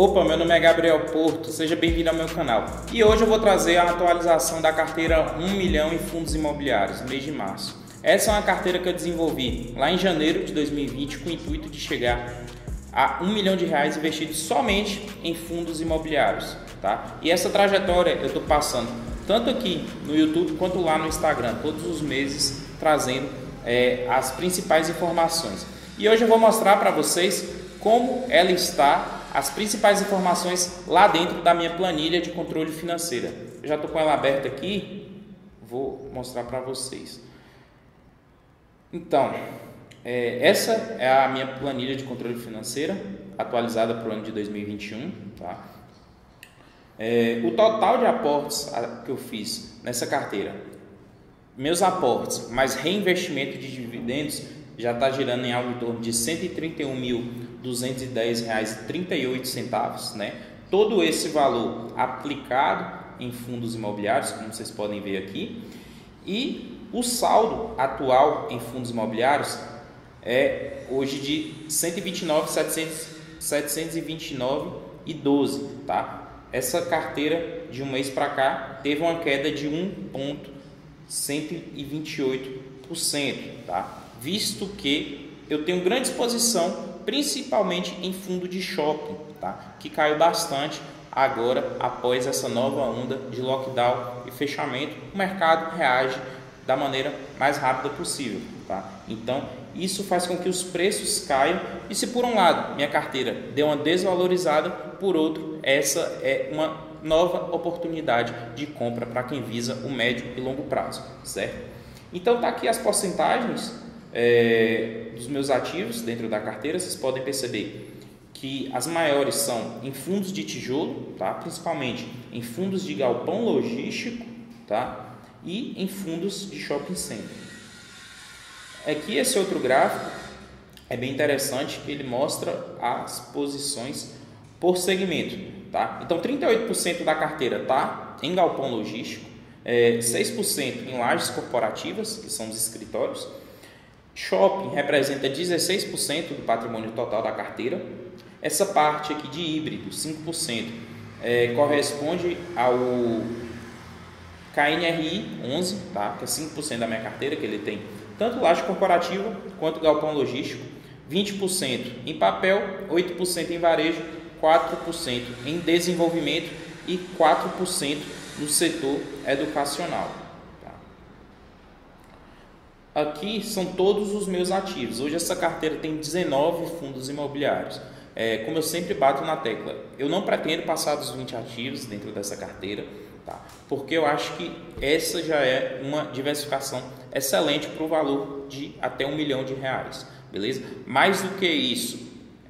Opa, meu nome é Gabriel Porto, seja bem-vindo ao meu canal. E hoje eu vou trazer a atualização da carteira 1 milhão em fundos imobiliários, mês de março. Essa é uma carteira que eu desenvolvi lá em janeiro de 2020 com o intuito de chegar a 1 milhão de reais investidos somente em fundos imobiliários, tá? E essa trajetória eu estou passando tanto aqui no YouTube quanto lá no Instagram, todos os meses trazendo é, as principais informações. E hoje eu vou mostrar para vocês como ela está as principais informações lá dentro da minha planilha de controle financeira. Eu já estou com ela aberta aqui, vou mostrar para vocês. Então, é, essa é a minha planilha de controle financeira, atualizada para o ano de 2021. Tá? É, o total de aportes que eu fiz nessa carteira, meus aportes mais reinvestimento de dividendos, já está girando em algo em torno de R$ 131.210,38, né? Todo esse valor aplicado em fundos imobiliários, como vocês podem ver aqui, e o saldo atual em fundos imobiliários é hoje de 129.729 e 12, tá? Essa carteira de um mês para cá teve uma queda de 1,128%, tá? visto que eu tenho grande exposição, principalmente em fundo de shopping, tá? que caiu bastante agora após essa nova onda de lockdown e fechamento. O mercado reage da maneira mais rápida possível. Tá? Então, isso faz com que os preços caiam e se por um lado minha carteira deu uma desvalorizada, por outro, essa é uma nova oportunidade de compra para quem visa o médio e longo prazo, certo? Então tá aqui as porcentagens é, dos meus ativos dentro da carteira, vocês podem perceber que as maiores são em fundos de tijolo, tá? principalmente em fundos de galpão logístico tá? e em fundos de shopping center. Aqui esse outro gráfico é bem interessante ele mostra as posições por segmento. Tá? Então 38% da carteira está em galpão logístico, é, 6% em lajes corporativas, que são os escritórios, Shopping representa 16% do patrimônio total da carteira. Essa parte aqui de híbrido, 5%, é, corresponde ao KNRI 11, tá? que é 5% da minha carteira, que ele tem tanto laje corporativa quanto galpão logístico. 20% em papel, 8% em varejo, 4% em desenvolvimento e 4% no setor educacional. Aqui são todos os meus ativos. Hoje essa carteira tem 19 fundos imobiliários. É, como eu sempre bato na tecla, eu não pretendo passar dos 20 ativos dentro dessa carteira, tá? porque eu acho que essa já é uma diversificação excelente para o valor de até um milhão de reais, beleza? Mais do que isso,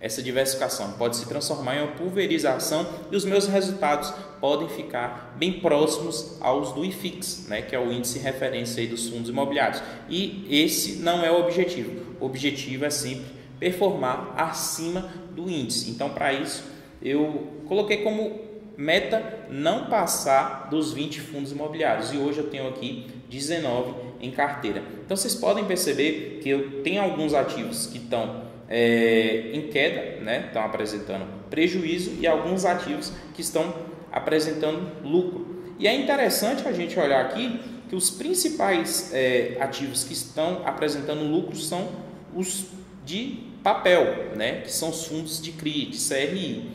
essa diversificação pode se transformar em uma pulverização e os meus resultados podem ficar bem próximos aos do IFIX, né, que é o índice referência dos fundos imobiliários. E esse não é o objetivo. O objetivo é sempre performar acima do índice. Então, para isso, eu coloquei como meta não passar dos 20 fundos imobiliários. E hoje eu tenho aqui 19 em carteira. Então, vocês podem perceber que eu tenho alguns ativos que estão é, em queda, né? estão apresentando prejuízo e alguns ativos que estão apresentando lucro. E é interessante a gente olhar aqui que os principais é, ativos que estão apresentando lucro são os de papel, né? que são os fundos de CRI, de CRI.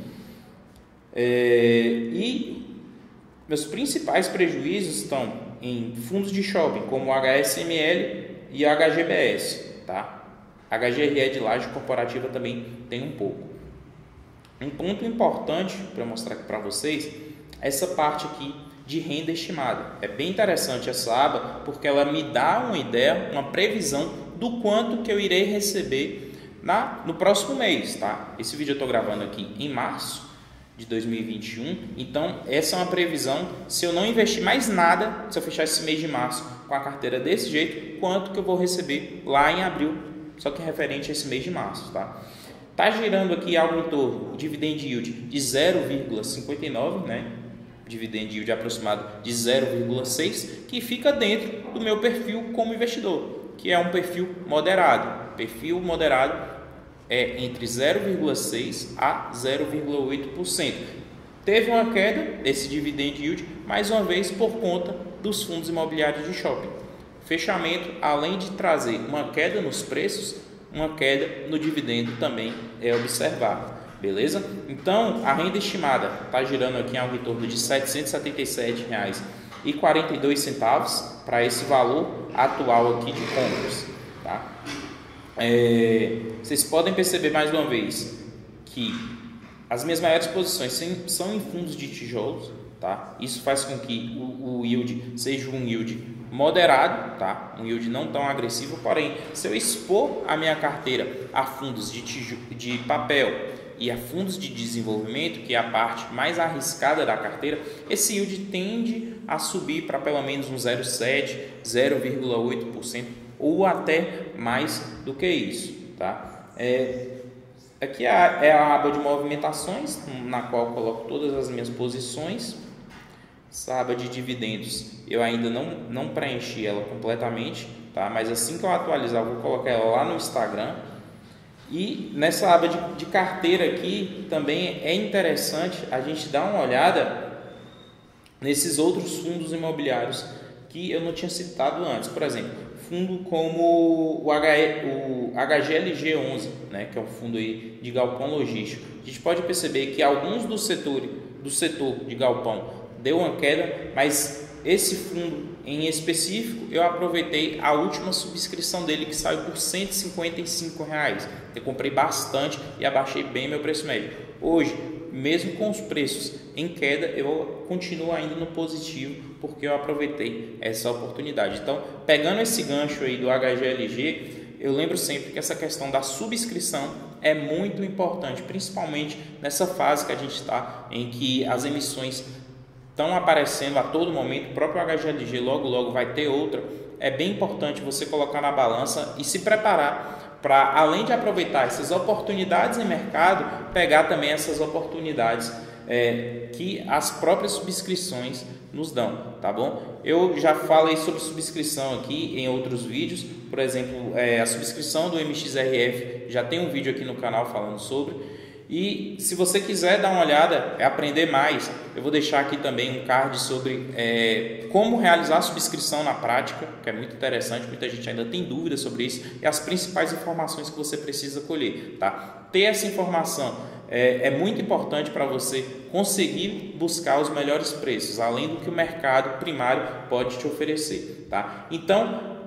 É, e meus principais prejuízos estão em fundos de shopping, como o HSML e o HGBS. Tá? HGRE de laje corporativa também tem um pouco. Um ponto importante para mostrar aqui para vocês é essa parte aqui de renda estimada. É bem interessante essa aba porque ela me dá uma ideia, uma previsão do quanto que eu irei receber na, no próximo mês, tá? Esse vídeo eu estou gravando aqui em março de 2021, então essa é uma previsão. Se eu não investir mais nada, se eu fechar esse mês de março com a carteira desse jeito, quanto que eu vou receber lá em abril só que referente a esse mês de março, tá? Tá girando aqui algo em torno, dividend yield de 0,59, né? Dividend yield aproximado de 0,6, que fica dentro do meu perfil como investidor, que é um perfil moderado. Perfil moderado é entre 0,6% a 0,8%. Teve uma queda desse dividend yield, mais uma vez por conta dos fundos imobiliários de shopping. Fechamento, além de trazer uma queda nos preços, uma queda no dividendo também é observado. Beleza? Então, a renda estimada está girando aqui em algo em torno de R$ 777,42 para esse valor atual aqui de compras. Tá? É, vocês podem perceber mais uma vez que as minhas maiores posições são em fundos de tijolos, tá? Isso faz com que o, o yield seja um yield moderado, tá? Um yield não tão agressivo, porém, se eu expor a minha carteira a fundos de, tijo, de papel e a fundos de desenvolvimento, que é a parte mais arriscada da carteira, esse yield tende a subir para pelo menos um 0,7, 0,8% ou até mais do que isso, tá? É, aqui é a, é a aba de movimentações, na qual eu coloco todas as minhas posições. Essa aba de dividendos eu ainda não, não preenchi ela completamente, tá? mas assim que eu atualizar, eu vou colocar ela lá no Instagram. E nessa aba de, de carteira aqui também é interessante a gente dar uma olhada nesses outros fundos imobiliários que eu não tinha citado antes. Por exemplo, fundo como o, o HGLG11, né, que é um fundo aí de galpão logístico. A gente pode perceber que alguns do setor, do setor de galpão deu uma queda, mas esse fundo em específico eu aproveitei a última subscrição dele que saiu por 155 reais. Eu comprei bastante e abaixei bem meu preço médio. Hoje, mesmo com os preços em queda, eu continuo ainda no positivo porque eu aproveitei essa oportunidade. Então, pegando esse gancho aí do HGLG, eu lembro sempre que essa questão da subscrição é muito importante, principalmente nessa fase que a gente está, em que as emissões estão aparecendo a todo momento, o próprio HGLG logo logo vai ter outra. É bem importante você colocar na balança e se preparar para além de aproveitar essas oportunidades em mercado, pegar também essas oportunidades é, que as próprias subscrições nos dão, tá bom? Eu já falei sobre subscrição aqui em outros vídeos, por exemplo, é, a subscrição do MXRF, já tem um vídeo aqui no canal falando sobre. E se você quiser dar uma olhada, é aprender mais, eu vou deixar aqui também um card sobre é, como realizar a subscrição na prática, que é muito interessante, muita gente ainda tem dúvidas sobre isso, e as principais informações que você precisa colher. Tá? Ter essa informação é, é muito importante para você conseguir buscar os melhores preços, além do que o mercado primário pode te oferecer. Tá? Então,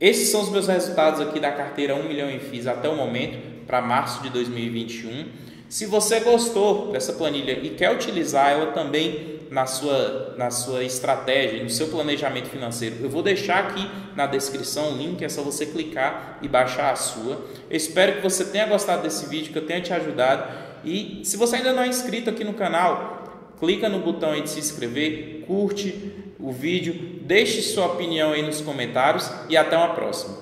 esses são os meus resultados aqui da carteira 1 milhão em FIIs até o momento, para março de 2021. Se você gostou dessa planilha e quer utilizar ela também na sua, na sua estratégia, no seu planejamento financeiro, eu vou deixar aqui na descrição o link, é só você clicar e baixar a sua. Eu espero que você tenha gostado desse vídeo, que eu tenha te ajudado. E se você ainda não é inscrito aqui no canal, clica no botão aí de se inscrever, curte o vídeo, deixe sua opinião aí nos comentários e até uma próxima.